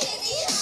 baby.